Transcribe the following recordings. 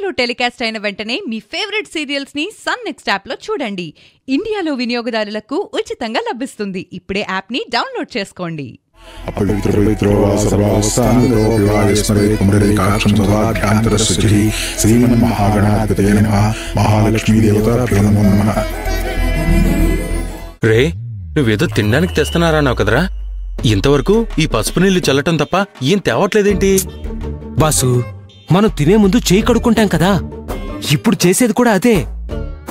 టీవీలో టెలికాస్ట్ అయిన వెంటనే మీ ఫేవరెట్ సీరియల్స్ని సన్ నెక్స్ట్ యాప్లో చూడండి. ఇండియాలో వినియోగదారులకు ఉచితంగా లభిస్తుంది. ఇప్పుడే యాప్ని డౌన్లోడ్ చేసుకోండి. రే నువ్వేదో తినడానికి తెస్తున్నారా కదరా? ఇంతవరకు ఈ పసుపు నీళ్ళు చల్లటం తప్ప ఏం తేవట్లేదేంటి? బాసు మనం తినే ముందు చేయి కడుక్కుంటాం కదా. ఇప్పుడు చేసేది కూడా అదే.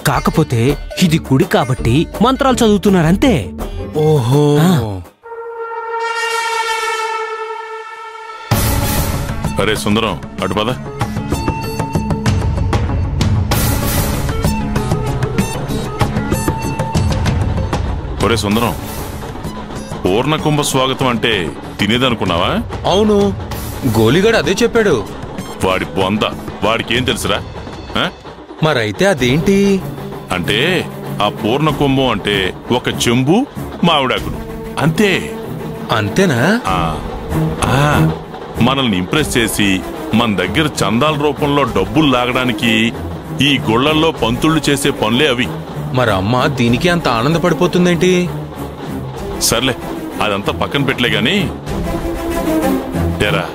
కాకపోతే ఇది గుడి కాబట్టి మంత్రాలు చదువుతున్నారంతే. ఓహో. అరే సుందరం అటు పద. ఒరే సుందరం పూర్ణకుంభ స్వాగతం అంటే తినేదనుకున్నావా? అవును. గోలిగాడు అదే చెప్పాడు. వాడి బొంద. వాడికేం తెలుసురా? ఆ? మరైతే అదేంటి? అంటే ఆ పూర్ణకుంభం అంటే ఒక చెంబు మామిడాకులు. అంతే. అంతేనా? మనల్ని ఇంప్రెస్ చేసి మన దగ్గర చందాల రూపంలో డబ్బులు లాగడానికి ఈ గుళ్ళల్లో పంతుళ్ళు చేసే పనులే అవి. మరి అమ్మ దీనికి అంత ఆనందపడిపోతుందేంటి? సర్లే అదంతా పక్కన పెట్టలే గాని. ఎరా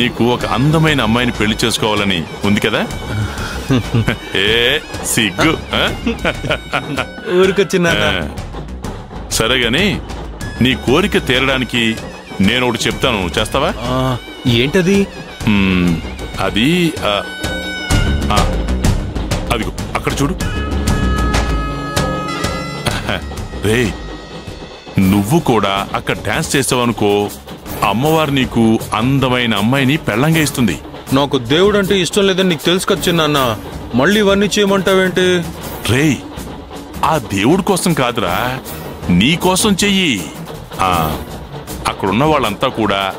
నీకు ఒక అందమైన అమ్మాయిని పెళ్ళి చేసుకోవాలని ఉంది కదా? ఏ సిగ్గు? ఊరికొచ్చిన. సరే గాని నీ కోరిక తీరడానికి నేను ఒకటి చెప్తాను. చేస్తావా? ఏంటది? అది అదిగో అక్కడ చూడు. రే నువ్వు కూడా అక్కడ డాన్స్ చేసావనుకో అమ్మవారు నీకు అందమైన అమ్మాయిని పెళ్ళంగా ఇస్తుంది. నాకు దేవుడు అంటే ఇష్టం లేదని నీకు తెలుసు కదా చిన్నాన్న. మళ్ళీ ఇవన్నీ చేయమంటావేంటి? రే ఆ దేవుడి కోసం కాదురా నీ కోసం చెయ్యి. అక్కడున్న వాళ్ళంతా కూడా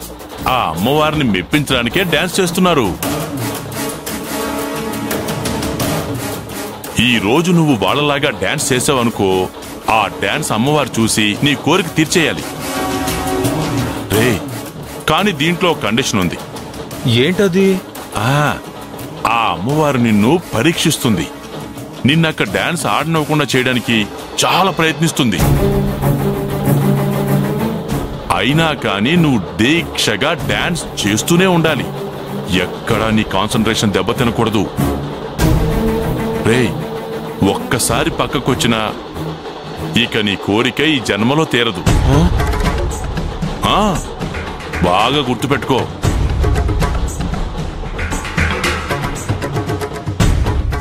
ఆ అమ్మవారిని మెప్పించడానికే డాన్స్ చేస్తున్నారు. ఈ రోజు నువ్వు వాళ్ళలాగా డాన్స్ చేసావనుకో ఆ డాన్స్ అమ్మవారు చూసి నీ కోరిక తీర్చేయాలి. కానీ దీంట్లో కండిషన్ ఉంది. ఏంటది? ఆ ఆ అమ్మవారు నిన్ను పరీక్షిస్తుంది. నిన్నక్క డాన్స్ ఆడనివ్వకుండా చేయడానికి చాలా ప్రయత్నిస్తుంది. అయినా కానీ నువ్వు దీక్షగా డాన్స్ చేస్తూనే ఉండాలి. ఎక్కడా నీ కాన్సన్ట్రేషన్ దెబ్బతినకూడదు రే ఒక్కసారి పక్కకొచ్చినా ఇక నీ కోరిక ఈ జన్మలో తీరదు. ఆ, బాగా గుర్తుపెట్టుకో.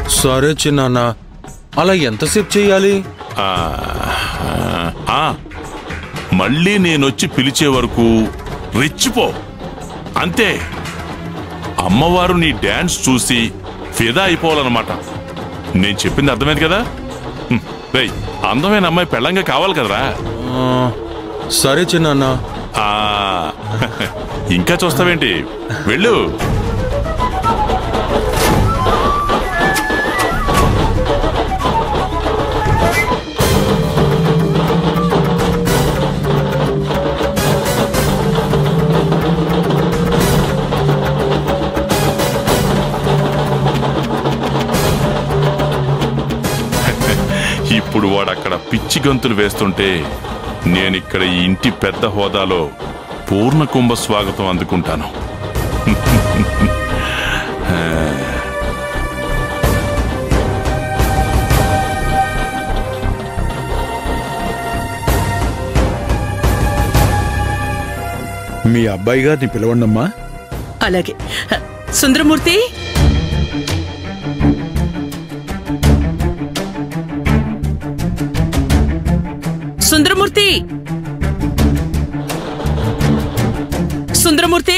సరే చిన్నాన్న అలా ఎంతసేపు ఆ, మళ్ళీ నేనొచ్చి పిలిచే వరకు రెచ్చిపో. అంతే. అమ్మవారు నీ డాన్స్ చూసి ఫిదా అయిపోవాలన్నమాట. నేను చెప్పింది అర్థమైంది కదా? రేయ్ అందమైన అమ్మాయి పెళ్ళంగా కావాలి కదరా. సరే చిన్నాన్న. ఆ, ఇంకా చూస్తావేంటి? వెళ్ళు. ఇప్పుడు వాడు అక్కడ పిచ్చి గంతులు వేస్తుంటే నేనిక్కడ ఈ ఇంటి పెద్ద హోదాలో పూర్ణ కుంభ స్వాగతం అందుకుంటాను. మీ అబ్బాయి గారిని పిలవండమ్మా. అలాగే. సుందరమూర్తి? సుందరమూర్తి? సుందరమూర్తి?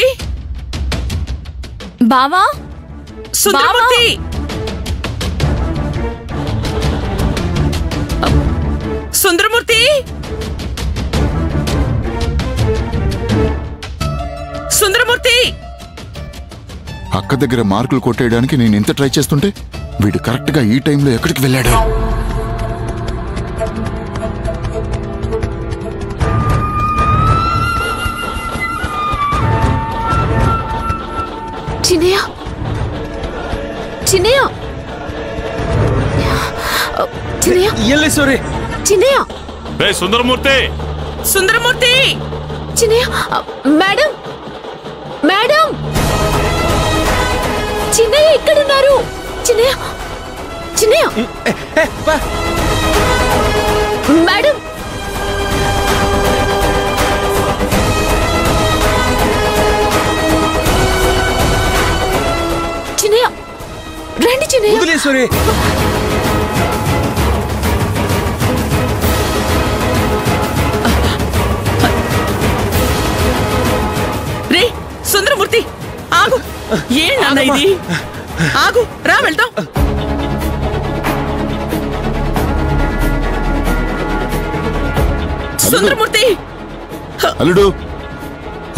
బావా? సుందరమూర్తి! సుందరమూర్తి! సుందరమూర్తి! అక్క దగ్గర మార్కులు కొట్టేయడానికి నేను ఎంత ట్రై చేస్తుంటే వీడు కరెక్ట్గా ఈ టైంలో ఎక్కడికి వెళ్ళాడు? చిన్నయ్య? చిన్నయ్య? చిన్నయ్య? ఎల్లేశ్వరి చిన్నయ్య? రే సుందరమూర్తి! సుందరమూర్తి! చిన్నయ్య? మేడం? మేడం? చిన్నయ్య ఎక్కడున్నారు? చిన్నయ్య? చిన్నయ్య? మేడం రండి చిన్నయ్య. వదిలేశ్వరి రే సుందరమూర్తి ఆగు. ఏం నాన్న ఇది? ఆగు రా వెళ్దాం. సుందరమూర్తి. అల్లుడు.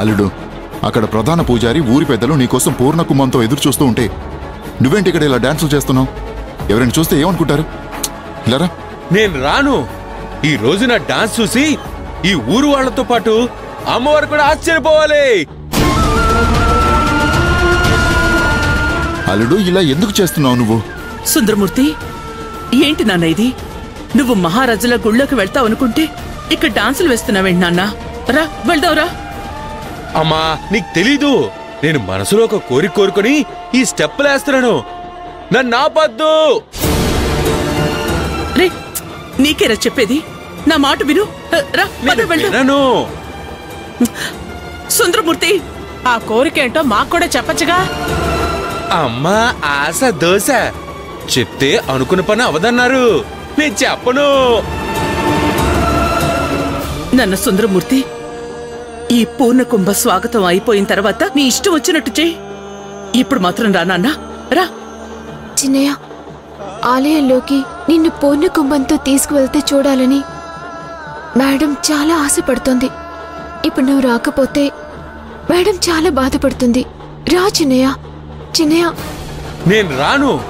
అల్లుడు అక్కడ ప్రధాన పూజారి ఊరి పెద్దలు నీకోసం పూర్ణ కుంభంతో ఎదురు చూస్తూ ఉంటే నువ్వేంటి ఇక్కడ ఇలా డాన్సులు చేస్తున్నావు? ఎవరైనా చూస్తే ఏమనుకుంటారు? ఇలారా నేను రాను. ఈ రోజు నా డాన్స్ చూసి ఈ ఊరు వాళ్ళతో పాటు అమ్మవారు కూడా ఆశ్చర్యపోవాలి. అల్లుడు ఇలా ఎందుకు చేస్తున్నావు నువ్వు? సుందరమూర్తి ఏంటి నాన్న ఇది? నువ్వు మహారాజుల గుళ్ళోకి వెళ్తావు అనుకుంటే ఇక్కడ డాన్సులు వేస్తున్నావేంటి నాన్న? రా వెళ్దాం రా. అమ్మా నీకు తెలీదు. నేను మనసులో ఒక కోరిక కోరుకొని ఈ స్టెప్పులు వేస్తున్నాను నన్ను ఆపద్దు! రే నీకేరా చెప్పేది. నా మాట విను. రా పద వినను. సుందరమూర్తి ఆ కోరికేంటో మాకు కూడా చెప్పచ్చుగా. అమ్మా ఆశ దోశ. చెప్తే అనుకున్న పని అవదన్నారు. నేను చెప్పను. నన్న సుందరమూర్తి ఈ పూర్ణకుంభ స్వాగతం అయిపోయిన తర్వాత నీ ఇష్టం వచ్చినట్టు చెయ్యి ఇప్పుడు మాత్రం రా నాన్న. రా. చిన్నయ్య ఆలయంలోకి నిన్ను పూర్ణ కుంభంతో తీసుకువెళ్తే చూడాలని మేడం చాలా ఆశపడుతోంది. ఇప్పుడు నువ్వు రాకపోతే మేడం చాలా బాధపడుతుంది. రా చిన్నయ్య. చిన్నయ్య. నేను రాను.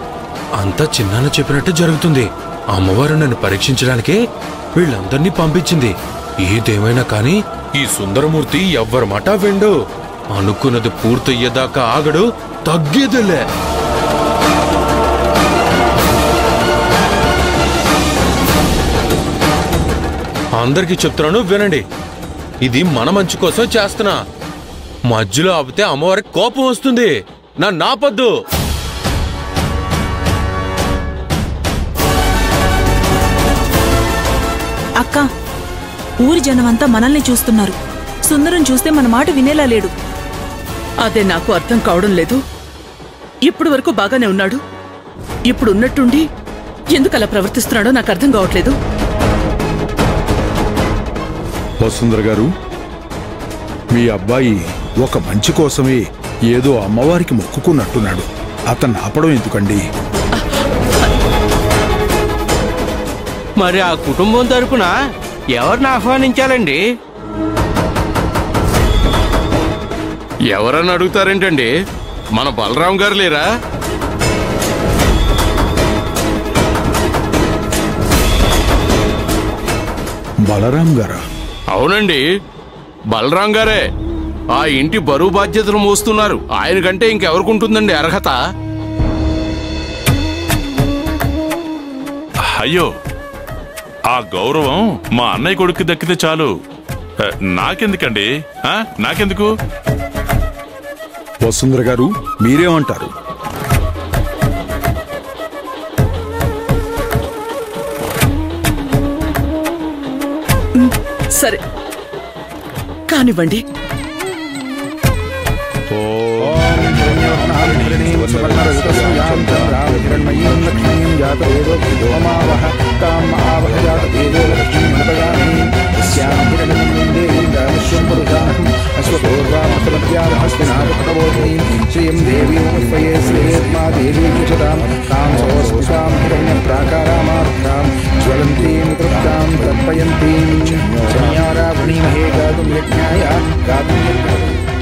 అంతా చిన్నాన్న చెప్పినట్టు జరుగుతుంది. అమ్మవారు నన్ను పరీక్షించడానికే వీళ్ళందర్నీ పంపించింది. ఏదేమైనా కాని ఈ సుందరమూర్తి ఎవ్వరి మాట విండు. అనుకున్నది పూర్తయ్యేదాకా ఆగడు తగ్గేదిలే. అందరికీ చెప్తున్నాను వినండి. ఇది మన మంచి కోసం చేస్తున్నా. మధ్యలో ఆపితే అమ్మవారికి కోపం వస్తుంది. నా నాపద్దు అక్క ఊరి జనమంతా మనల్ని చూస్తున్నారు. సుందరం చూస్తే మన మాట వినేలా లేడు. అదే నాకు అర్థం కావడం లేదు. ఇప్పటి వరకు బాగానే ఉన్నాడు. ఇప్పుడు ఉన్నట్టుండి ఎందుకు అలా ప్రవర్తిస్తున్నాడో నాకు అర్థం కావట్లేదు. వసుంధర గారు మీ అబ్బాయి ఒక మంచి కోసమే ఏదో అమ్మవారికి మొక్కుకున్నట్టున్నాడు. అతన్ని ఆపడం ఎందుకండి? మరి ఆ కుటుంబం తరపున? ఎవరిని ఆహ్వానించాలండి? ఎవరని అడుగుతారేంటండి? మన బలరాం గారు లేరా? బలరాం గారా? అవునండి. బలరాం గారే. ఆ ఇంటి బరువు బాధ్యతలు మోస్తున్నారు. ఆయన కంటే ఇంకెవరికుంటుందండి అర్హత? అయ్యో ఆ గౌరవం మా అన్నయ్య కొడుకు దక్కితే చాలు. నాకెందుకండి? ఆ, నాకెందుకు? వసుంధర గారు మీరేమంటారు సరే. కానివ్వండి. लक्ष्मीं जातवेदोमावह ताम् आवह जातवेदो लक्ष्मीमनपदामि पुष्पये श्रेयेत्मा देवीं विशतां तां सोऽस्पुषां हिरण्यप्राकारामार्थां ज्वलन्तीं तृप्तां तर्पयन्तीं शन्यारावणीमहे गातुं यज्ञाय गातुं यज्ञ